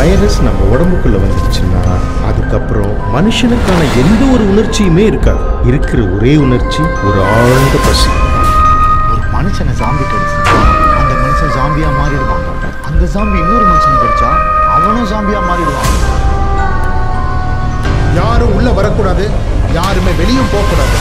Virus நம்ம உடம்புக்குள்ள வந்துருச்சுன்னா அதுக்கப்புறம் மனுஷனுக்கான எந்த ஒரு உணர்ச்சியுமே இருக்காது. இருக்கிற ஒரே உணர்ச்சி ஒரு ஆழ்ந்த பசி. ஒரு மனுஷனை ஜாம்பி கடிச்சா அந்த மனுஷன் ஜாம்பியா மாறிடுவாங்க அந்த ஜாம்பி இன்னொரு மனுஷன் கடிச்சா அவனும் ஜாம்பியா மாறிடுவான். யாரும் உள்ள வரக்கூடாது யாருமே வெளியும் போகக்கூடாது.